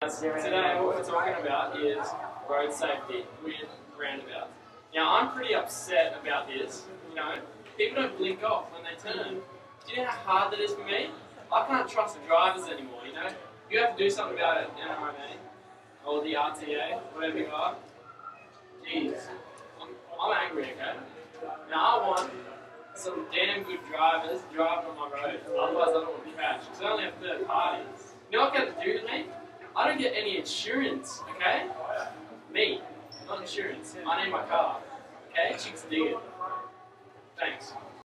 Today, what we're talking about is road safety with roundabouts. Now, I'm pretty upset about this. You know, people don't blink off when they turn. Do you know how hard that is for me? I can't trust the drivers anymore. You know, you have to do something about it, NRMA or the RTA, whatever you are. Jeez, I'm, I'm angry. Okay. Now, I want some damn good drivers driving on my road. Otherwise, I don't want to crash. Because I only have third parties. You know what going to do to me? I don't get any insurance, okay? Me, not insurance. I need my car, okay? Chicks dig it.